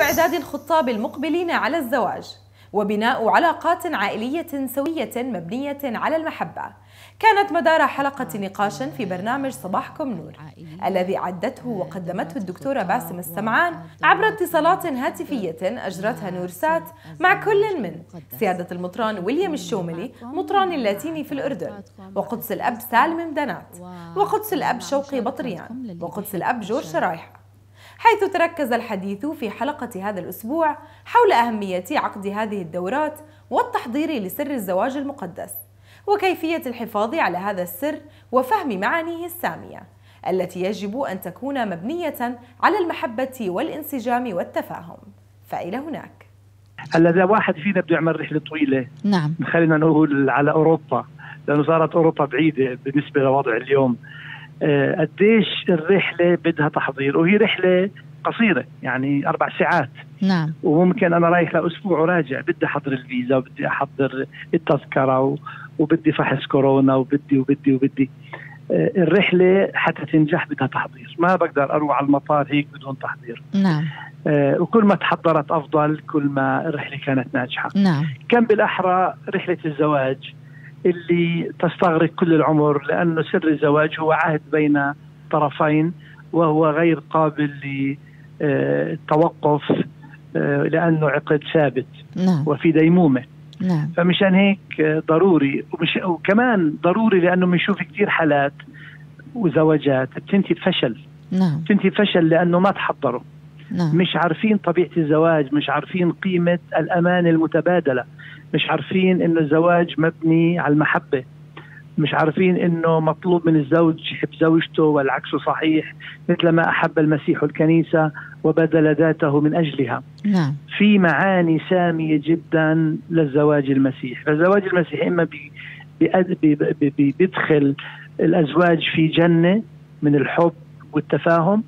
إعداد الخطاب المقبلين على الزواج وبناء علاقات عائلية سوية مبنية على المحبة. كانت مدار حلقة نقاش في برنامج صباحكم نور الذي أعدته وقدمته الدكتورة باسم السمعان عبر اتصالات هاتفية أجرتها نورسات مع كل من سيادة المطران ويليام الشوملي مطران اللاتيني في الأردن وقدس الأب سالم مدانات وقدس الأب شوقي بطريان وقدس الأب جورج شرايحة حيث تركز الحديث في حلقة هذا الأسبوع حول أهمية عقد هذه الدورات والتحضير لسر الزواج المقدس وكيفية الحفاظ على هذا السر وفهم معانيه السامية التي يجب أن تكون مبنية على المحبة والانسجام والتفاهم. فإلى هناك. هلا اذا واحد فينا بده يعمل رحلة طويلة. نعم. خلينا نقول على أوروبا لأنه صارت أوروبا بعيدة بالنسبة لوضع اليوم. قديش الرحلة بدها تحضير؟ وهي رحلة قصيرة يعني أربع ساعات. نعم. وممكن أنا رايح لأسبوع وراجع بدي أحضر الفيزا وبدي أحضر التذكرة وبدي فحص كورونا وبدي وبدي وبدي. آه، الرحلة حتى تنجح بدها تحضير. ما بقدر أروح على المطار هيك بدون تحضير. نعم. آه، وكل ما تحضرت أفضل كل ما الرحلة كانت ناجحة. نعم. كم بالأحرى رحلة الزواج؟ اللي تستغرق كل العمر لأنه سر الزواج هو عهد بين طرفين وهو غير قابل للتوقف لأنه عقد ثابت نعم. وفي ديمومة. نعم. فمشان هيك آه، ضروري ومش وكمان ضروري لأنه بنشوف كثير حالات وزواجات بتنتهي بفشل. نعم. بتنتهي بفشل لأنه ما تحضروا. نعم. مش عارفين طبيعة الزواج مش عارفين قيمة الأمان المتبادلة مش عارفين أنه الزواج مبني على المحبة مش عارفين أنه مطلوب من الزوج يحب زوجته والعكس صحيح مثل ما أحب المسيح الكنيسة وبذل ذاته من أجلها. نعم. في معاني سامية جدا للزواج المسيح. فالزواج المسيح إما بي بيدخل الأزواج في جنة من الحب والتفاهم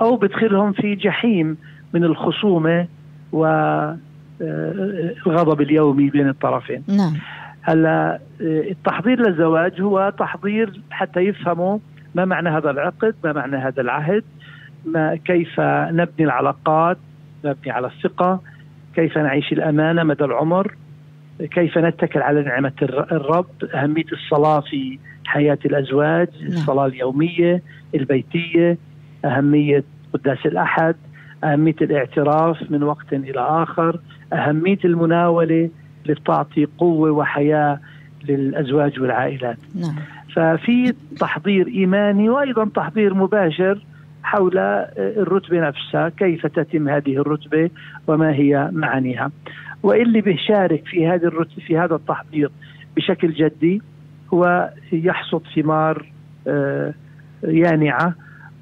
أو بدخلهم في جحيم من الخصومة والغضب اليومي بين الطرفين. نعم. هلا آه، التحضير للزواج هو تحضير حتى يفهموا ما معنى هذا العقد ما معنى هذا العهد ما كيف نبني العلاقات نبني على الثقة كيف نعيش الأمانة مدى العمر كيف نتكل على نعمة الر- الرب أهمية الصلاة في حياة الأزواج نعم. الصلاة اليومية البيتية. أهمية قداس الأحد أهمية الاعتراف من وقت إلى آخر أهمية المناولة اللي بتعطي قوة وحياة للأزواج والعائلات. نعم. ففي تحضير إيماني وأيضا تحضير مباشر حول الرتبة نفسها كيف تتم هذه الرتبة وما هي معانيها. واللي بيشارك في هذه الرتبة في هذا التحضير بشكل جدي هو يحصد ثمار آه، يانعة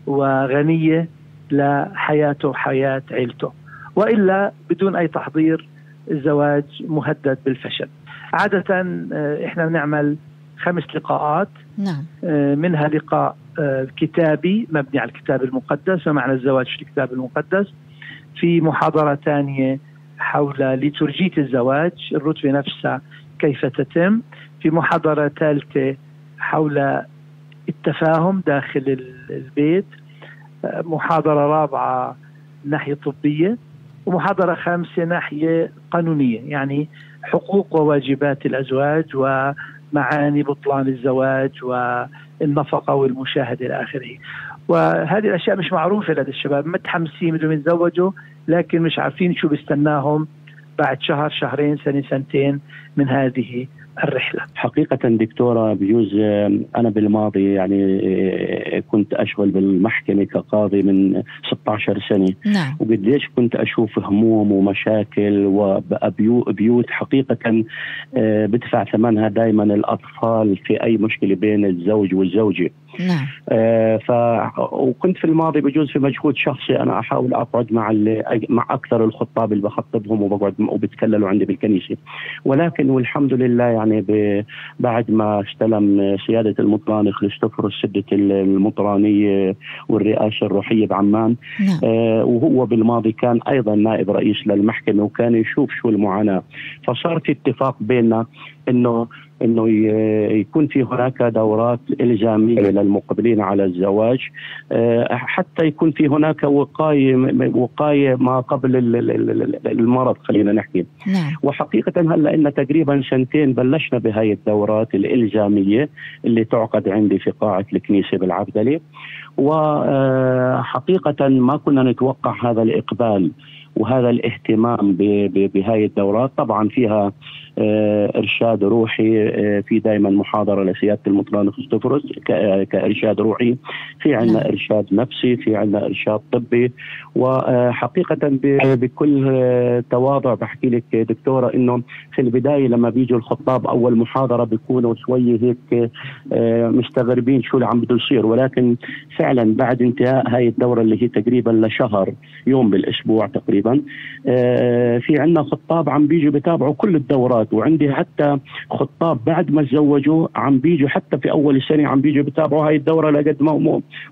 وغنية لحياته وحياة عيلته وإلا بدون أي تحضير الزواج مهدد بالفشل. عادة آه، إحنا بنعمل خمس لقاءات. نعم. آه، منها لقاء آه، كتابي مبني على الكتاب المقدس ومعنى الزواج في الكتاب المقدس. في محاضرة ثانية حول ليتورجية الزواج الرتبة نفسها كيف تتم. في محاضرة ثالثة حول التفاهم داخل ال- البيت. آه، محاضرة رابعة ناحية طبية ومحاضرة خامسة ناحية قانونية يعني حقوق وواجبات الأزواج ومعاني بطلان الزواج والنفقة والمشاهدة إلى آخره. وهذه الأشياء مش معروفة لدى الشباب متحمسين بدهم يتزوجوا لكن مش عارفين شو بيستناهم بعد شهر شهرين سنة سنتين من هذه الرحلة. حقيقة دكتورة بجوز أنا بالماضي يعني آه، كنت أشغل بالمحكمة كقاضي من 16 سنة. نعم. وقديش كنت أشوف هموم ومشاكل وبيوت حقيقة آه، بدفع ثمنها دائما الأطفال في أي مشكلة بين الزوج والزوجة. نعم. آه، ف وكنت في الماضي بجوز في مجهود شخصي أنا أحاول أقعد مع ال- مع أكثر الخطاب اللي بخطبهم وبقعد وبتكللوا عندي بالكنيسة. ولكن والحمد لله يعني ب- بعد ما استلم سيادة المطران كريستوفر السدة المطرانية والرئاسة الروحية بعمان نعم. آه، وهو بالماضي كان أيضا نائب رئيس للمحكمة وكان يشوف شو المعاناة. فصار في اتفاق بيننا إنه إنه يكون في هناك دورات إلزامية للمقبلين على الزواج. حتى يكون في هناك وقاية وقاية ما قبل المرض خلينا نحكي. نعم. وحقيقة هلأ إن تقريبا سنتين بلشنا بهاي الدورات الإلزامية اللي تعقد عندي في قاعة الكنيسة بالعبدلي. وحقيقة ما كنا نتوقع هذا الإقبال وهذا الاهتمام بهاي الدورات. طبعا فيها آه، إرشاد روحي آه، في دائما محاضرة لسيادة المطران خستوفروس كإرشاد روحي. في عندنا نعم. إرشاد نفسي في عندنا إرشاد طبي. وحقيقه بكل آه، تواضع بحكي لك دكتورة إنه في البداية لما بيجوا الخطاب أول محاضرة بيكونوا شوي هيك مستغربين شو اللي عم بده يصير. ولكن فعلا بعد انتهاء هاي الدورة اللي هي تقريبا لشهر يوم بالأسبوع تقريبا في عندنا خطاب عم بيجوا بتابعوا كل الدورات الدورات وعندي حتى خطاب بعد ما تزوجوا عم بيجوا حتى في أول السنة عم بيجوا بتابعوا هاي الدورة لقد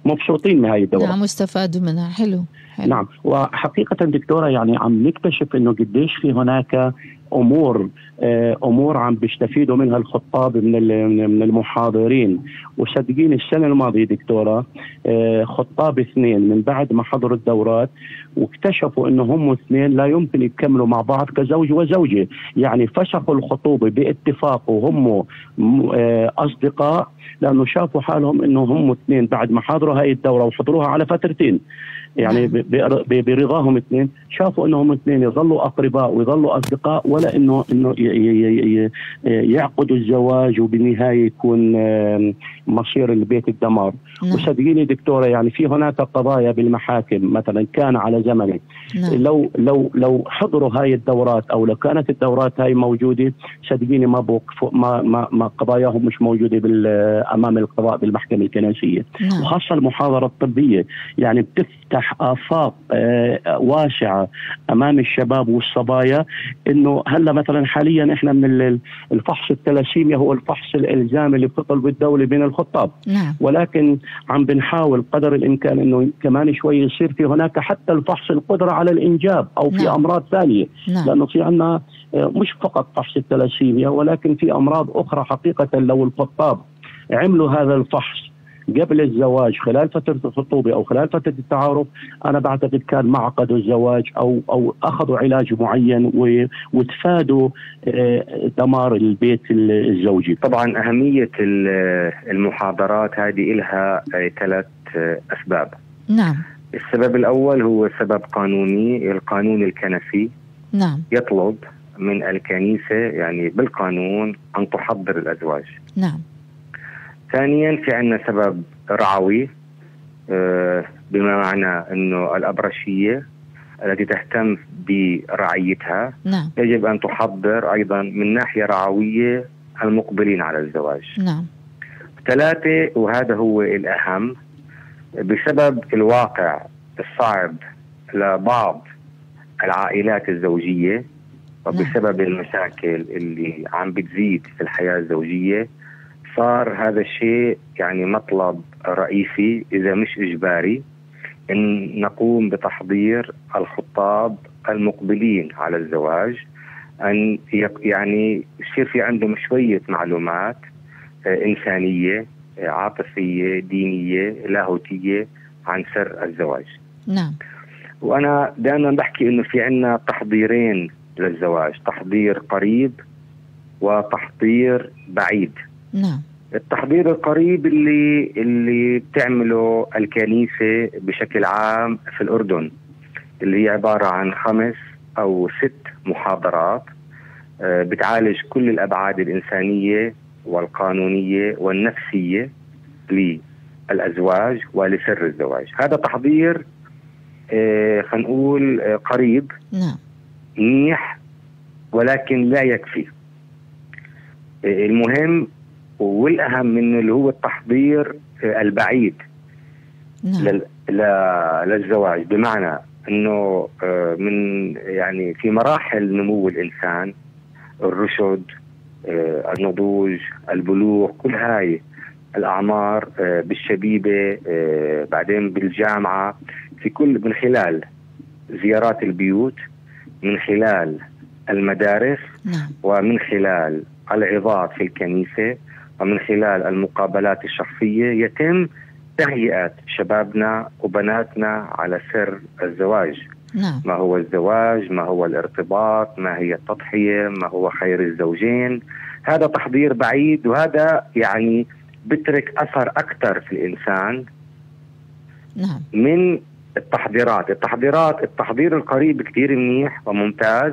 مبسوطين من هاي الدورة نعم مستفادوا منها حلو. حلو نعم وحقيقة دكتورة يعني عم نكتشف إنه قديش في هناك أمور آه، أمور عم بيستفيدوا منها الخطاب من من المحاضرين. وصدقيني السنة الماضية دكتورة آه، خطاب اثنين من بعد ما حضروا الدورات واكتشفوا إنه هم اثنين لا يمكن يكملوا مع بعض كزوج وزوجة. يعني فسخوا الخطوبه باتفاق وهم آه، أصدقاء لأنه شافوا حالهم إنه هم اثنين بعد ما حضروا هاي الدورة وحضروها على فترتين. يعني نعم. برضاهم اثنين شافوا أنهم اثنين يظلوا أقرباء ويظلوا أصدقاء ولا انه إنه يعقدوا الزواج وبالنهاية يكون مصير البيت الدمار نعم. وصدقيني دكتورة يعني في هناك قضايا بالمحاكم مثلا كان على زمني نعم. لو لو لو حضروا هاي الدورات أو لو كانت الدورات هاي موجودة صدقيني ما بوقفوا ما ما, ما قضاياهم مش موجودة أمام القضاء بالمحكمة الكنسية نعم. وخاصة المحاضرة الطبية يعني بتفتح آفاق آه، واسعة أمام الشباب والصبايا إنه هلأ مثلا حاليا إحنا من الفحص الثلاسيميا هو الفحص الالزامي اللي بتطلب الدولة بين الخطاب نعم. ولكن عم بنحاول قدر الإمكان إنه كمان شوي يصير في هناك حتى الفحص القدرة على الإنجاب أو في نعم. أمراض ثانية نعم. لأنه في عندنا آه، مش فقط فحص الثلاسيميا ولكن في أمراض أخرى حقيقة لو الخطاب عملوا هذا الفحص قبل الزواج خلال فترة الخطوبة أو خلال فترة التعارف أنا بعتقد كان ما عقدوا الزواج أو أو أخذوا علاج معين وتفادوا آه، دمار البيت الزوجي. طبعا أهمية المحاضرات هذه لها آه، ثلاث آه، أسباب. نعم. السبب الأول هو سبب قانوني القانون الكنسي نعم يطلب من الكنيسة يعني بالقانون أن تحضر الأزواج. نعم. ثانيا في عندنا سبب رعوي آه، بما معنى إنه الأبرشية التي تهتم برعيتها نعم. يجب أن تحضر أيضا من ناحية رعوية المقبلين على الزواج. نعم. ثلاثة وهذا هو الأهم بسبب الواقع الصعب لبعض العائلات الزوجية وبسبب نعم. المشاكل اللي عم بتزيد في الحياة الزوجية صار هذا الشيء يعني مطلب رئيسي إذا مش إجباري إن نقوم بتحضير الخطاب المقبلين على الزواج أن يعني يصير في عندهم شوية معلومات آه، إنسانية آه، عاطفية دينية لاهوتية عن سر الزواج. نعم. وأنا دائما بحكي إنه في عندنا تحضيرين للزواج، تحضير قريب وتحضير بعيد. نعم. التحضير القريب اللي اللي بتعمله الكنيسة بشكل عام في الأردن اللي هي عبارة عن خمس أو ست محاضرات آه، بتعالج كل الأبعاد الإنسانية والقانونية والنفسية للأزواج ولسر الزواج، هذا تحضير آه، خلينا نقول آه، قريب. نعم. منيح ولكن لا يكفي. المهم والأهم منه اللي هو التحضير البعيد نعم. للزواج بمعنى إنه آه، من يعني في مراحل نمو الإنسان الرشد آه، النضوج البلوغ كل هاي الأعمار آه، بالشبيبة بعدين بالجامعة في كل من خلال زيارات البيوت من خلال المدارس نعم. ومن خلال العظات في الكنيسة ومن خلال المقابلات الشخصية يتم تهيئة شبابنا وبناتنا على سر الزواج. نعم. ما هو الزواج؟ ما هو الارتباط؟ ما هي التضحية؟ ما هو خير الزوجين؟ هذا تحضير بعيد وهذا يعني بترك أثر أكثر في الإنسان نعم. من التحضيرات. التحضيرات التحضير القريب كثير منيح وممتاز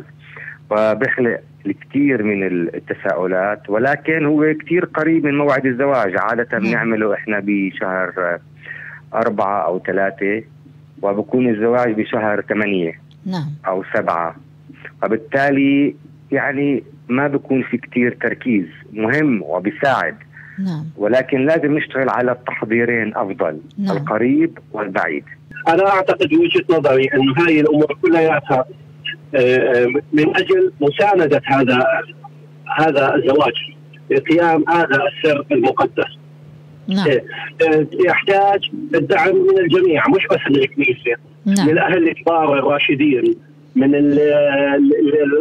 وبيخلق الكثير من التساؤلات ولكن هو كثير قريب من موعد الزواج. عادة نعم. بنعمله إحنا بشهر أربعة أو ثلاثة وبكون الزواج بشهر ثمانية نعم. أو سبعة. وبالتالي يعني ما بكون في كتير تركيز مهم وبيساعد. نعم. ولكن لازم نشتغل على التحضيرين أفضل نعم. القريب والبعيد. أنا أعتقد وجهة نظري انه هذه الأمور كلياتها آه، من أجل مساندة هذا هذا الزواج لقيام هذا السر المقدس. نعم. آه، يحتاج الدعم من الجميع مش بس من الكنيسة من نعم الاهل الكبار الراشدين من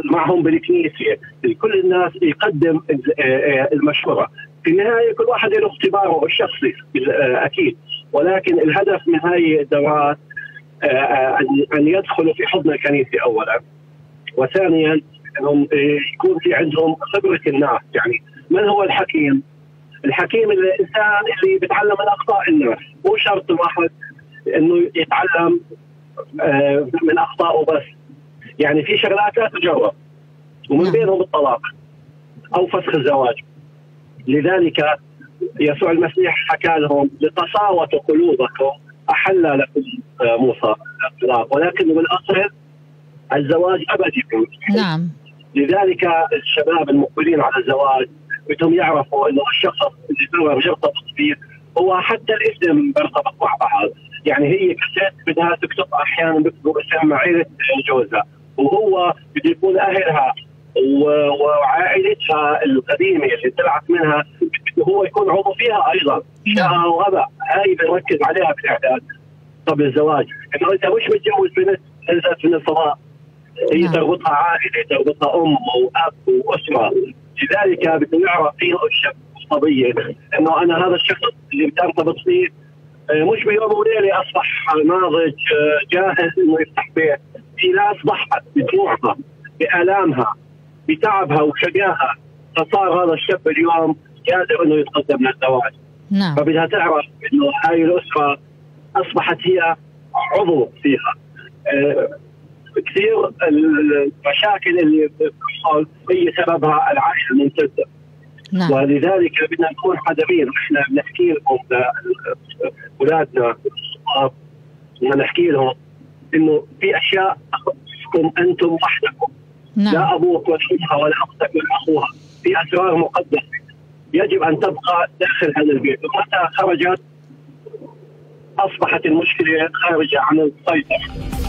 معهم بالكنيسة كل الناس يقدم آه، المشورة. في النهاية كل واحد له اختباره الشخصي أكيد. ولكن الهدف من هذه الدورات أن- أن يدخلوا في حضن الكنيسة اولا. وثانيا إنهم يكون في عندهم خبرة الناس. يعني من هو الحكيم؟ الحكيم الإنسان اللي بيتعلم من اخطاء الناس. مو شرط الواحد إنه يتعلم آه، من اخطائه بس يعني في شغلات لا تجرب ومن نعم. بينهم الطلاق أو فسخ الزواج. لذلك يسوع المسيح حكى لهم لتصاوتوا قلوبكم أحل لكم آه، موسى الطلاق ولكن بالاصل الزواج أبدي. نعم. لذلك الشباب المقبلين على الزواج بدهم يعرفوا إنه الشخص اللي سوى يرتبط فيه هو حتى الاسم بيرتبط مع بعض. يعني هي كست بدها تكتب أحيانا بيكتبوا اسم عائله جوزها وهو بده يكون أهلها وعائلتها القديمة اللي طلعت منها هو يكون عضو فيها أيضا. شاء وابى هاي بنركز عليها بالإعداد. قبل الزواج إنه أنت مش متجوز بنت نزلت من الفضاء. هي نعم. تربطها عائلة تربطها أم واب واسره لذلك بده يعرف فيه الصبيه إنه أنا هذا الشخص اللي بدي ارتبط فيه آه، مش بيوم وليلة أصبح ناضج آه، جاهز إنه يفتح بيت. في ناس ضحت بدموعها بألامها بتعبها وشقاها فصار هذا الشاب اليوم قادر إنه يتقدم للزواج. نعم. فبدها تعرف إنه هاي الأسرة أصبحت هي عضو فيها. آه، كثير المشاكل اللي بتحصل هي سببها العائله الممتدة. نعم. ولذلك بدنا نكون حذرين. إحنا بنحكي لهم أولادنا بدنا نحكي لهم إنه في أشياء تخصكم أنتم وحدكم. لا نعم أبوك ولا امها ولا أختك ولا أخوها. في أسرار مقدسة. يجب أن تبقى داخل هذا البيت. ومتى خرجت؟ أصبحت المشكلة خارجة عن السيطرة.